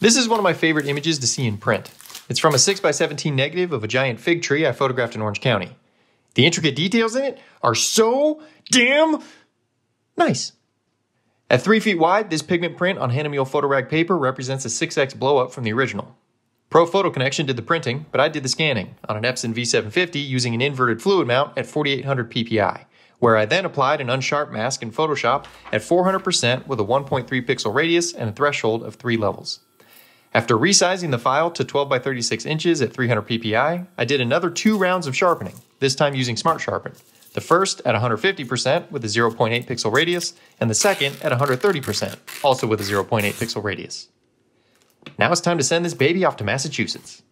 This is one of my favorite images to see in print. It's from a 6x17 negative of a giant fig tree I photographed in Orange County. The intricate details in it are so damn nice. At 3 feet wide, this pigment print on Hahnemühle Photorag paper represents a 6x blowup from the original. Pro Photo Connection did the printing, but I did the scanning on an Epson V750 using an inverted fluid mount at 4800 ppi, where I then applied an unsharp mask in Photoshop at 400% with a 1.3 pixel radius and a threshold of 3 levels. After resizing the file to 12 by 36 inches at 300 ppi, I did another two rounds of sharpening, this time using Smart Sharpen. The first at 150% with a 0.8 pixel radius, and the second at 130%, also with a 0.8 pixel radius. Now it's time to send this baby off to Massachusetts.